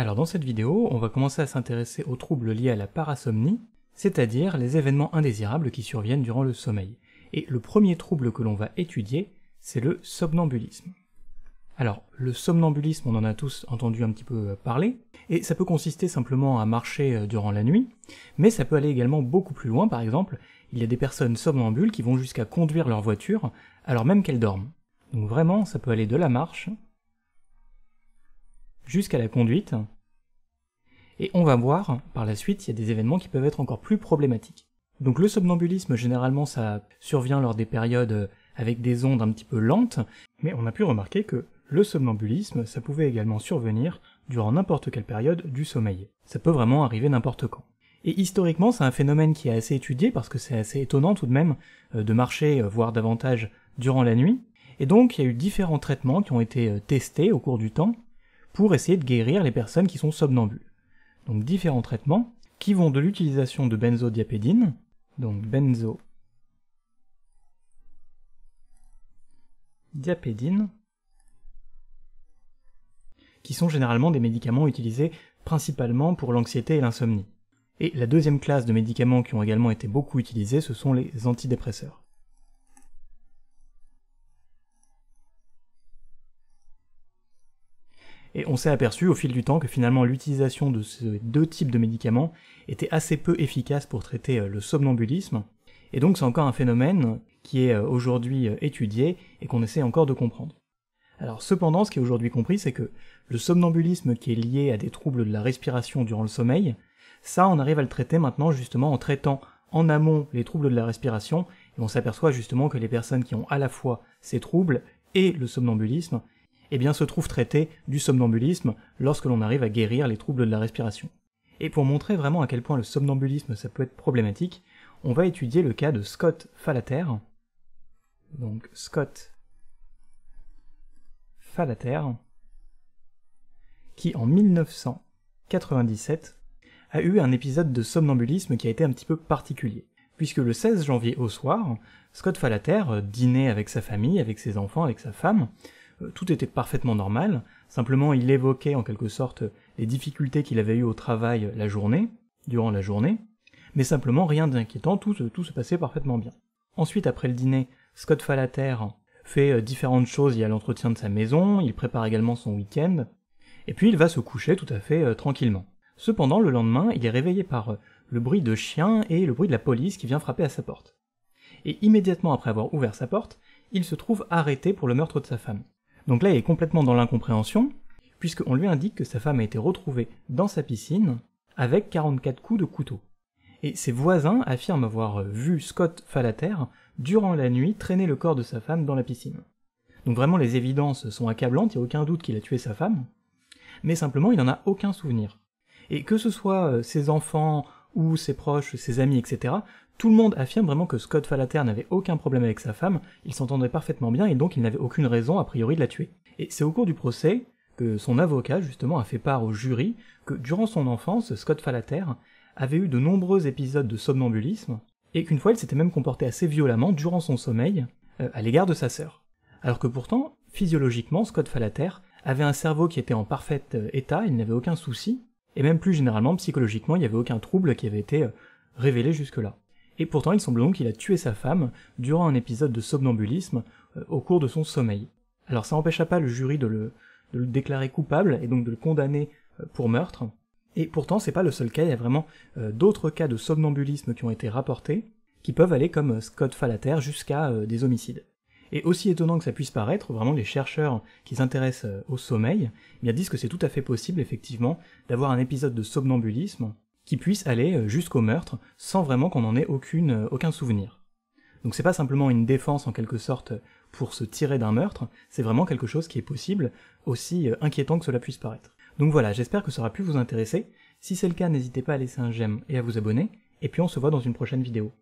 Alors dans cette vidéo, on va commencer à s'intéresser aux troubles liés à la parasomnie, c'est-à-dire les événements indésirables qui surviennent durant le sommeil. Et le premier trouble que l'on va étudier, c'est le somnambulisme. Alors, le somnambulisme, on en a tous entendu un petit peu parler, et ça peut consister simplement à marcher euh, durant la nuit, mais ça peut aller également beaucoup plus loin, par exemple, il y a des personnes somnambules qui vont jusqu'à conduire leur voiture alors même qu'elles dorment. Donc vraiment, ça peut aller de la marche jusqu'à la conduite, et on va voir, par la suite, il y a des événements qui peuvent être encore plus problématiques. Donc le somnambulisme, généralement, ça survient lors des périodes euh, avec des ondes un petit peu lentes, mais on a pu remarquer que le somnambulisme, ça pouvait également survenir durant n'importe quelle période du sommeil. Ça peut vraiment arriver n'importe quand. Et historiquement, c'est un phénomène qui est assez étudié parce que c'est assez étonnant tout de même euh, de marcher, euh, voire davantage, durant la nuit. Et donc, il y a eu différents traitements qui ont été testés au cours du temps pour essayer de guérir les personnes qui sont somnambules. Donc différents traitements qui vont de l'utilisation de benzodiapédine, donc benzo qui sont généralement des médicaments utilisés principalement pour l'anxiété et l'insomnie. Et la deuxième classe de médicaments qui ont également été beaucoup utilisés, ce sont les antidépresseurs. Et on s'est aperçu au fil du temps que finalement l'utilisation de ces deux types de médicaments était assez peu efficace pour traiter euh, le somnambulisme, et donc c'est encore un phénomène qui est euh, aujourd'hui euh, étudié et qu'on essaie encore de comprendre. Alors cependant, ce qui est aujourd'hui compris, c'est que le somnambulisme qui est lié à des troubles de la respiration durant le sommeil, ça on arrive à le traiter maintenant justement en traitant en amont les troubles de la respiration, et on s'aperçoit justement que les personnes qui ont à la fois ces troubles et le somnambulisme, eh bien se trouve traité du somnambulisme lorsque l'on arrive à guérir les troubles de la respiration. Et pour montrer vraiment à quel point le somnambulisme ça peut être problématique, on va étudier le cas de Scott Falater. Donc Scott Falater, qui en 1997 a eu un épisode de somnambulisme qui a été un petit peu particulier. Puisque le 16 janvier au soir, Scott Falater dînait avec sa famille, avec ses enfants, avec sa femme, euh, tout était parfaitement normal, simplement il évoquait en quelque sorte les difficultés qu'il avait eues au travail la journée, durant la journée, mais simplement rien d'inquiétant, tout, tout se passait parfaitement bien. Ensuite, après le dîner, Scott Falater fait euh, différentes choses, il y a l'entretien de sa maison, il prépare également son week-end, et puis il va se coucher tout à fait euh, tranquillement. Cependant, le lendemain, il est réveillé par le bruit de chiens et le bruit de la police qui vient frapper à sa porte. Et immédiatement après avoir ouvert sa porte, il se trouve arrêté pour le meurtre de sa femme. Donc là, il est complètement dans l'incompréhension, puisqu'on lui indique que sa femme a été retrouvée dans sa piscine avec 44 coups de couteau. Et ses voisins affirment avoir vu Scott Falater durant la nuit traîner le corps de sa femme dans la piscine. Donc vraiment les évidences sont accablantes, il n'y a aucun doute qu'il a tué sa femme, mais simplement il n'en a aucun souvenir. Et que ce soit euh, ses enfants ou ses proches, ses amis, etc., tout le monde affirme vraiment que Scott Falater n'avait aucun problème avec sa femme, il s'entendrait parfaitement bien et donc il n'avait aucune raison a priori de la tuer. Et c'est au cours du procès que son avocat justement a fait part au jury que durant son enfance, Scott Falater avait eu de nombreux épisodes de somnambulisme et qu'une fois il s'était même comporté assez violemment durant son sommeil euh, à l'égard de sa sœur. Alors que pourtant, physiologiquement, Scott Falater avait un cerveau qui était en parfait euh, état, il n'avait aucun souci, et même plus généralement, psychologiquement, il n'y avait aucun trouble qui avait été euh, révélé jusque-là et pourtant il semble donc qu'il a tué sa femme durant un épisode de somnambulisme euh, au cours de son sommeil. Alors ça n'empêcha pas le jury de le, déclarer coupable et donc de le condamner euh, pour meurtre, et pourtant c'est pas le seul cas, il y a vraiment d'autres cas de somnambulisme qui ont été rapportés, qui peuvent aller comme Scott Falater jusqu'à des homicides. Et aussi étonnant que ça puisse paraître, vraiment les chercheurs qui s'intéressent au sommeil, eh bien disent que c'est tout à fait possible effectivement d'avoir un épisode de somnambulisme qui puisse aller euh, jusqu'au meurtre sans vraiment qu'on en ait euh, aucun souvenir. Donc c'est pas simplement une défense en quelque sorte pour se tirer d'un meurtre, c'est vraiment quelque chose qui est possible, aussi euh, inquiétant que cela puisse paraître. Donc voilà, j'espère que ça aura pu vous intéresser. Si c'est le cas, n'hésitez pas à laisser un j'aime et à vous abonner, et puis on se voit dans une prochaine vidéo.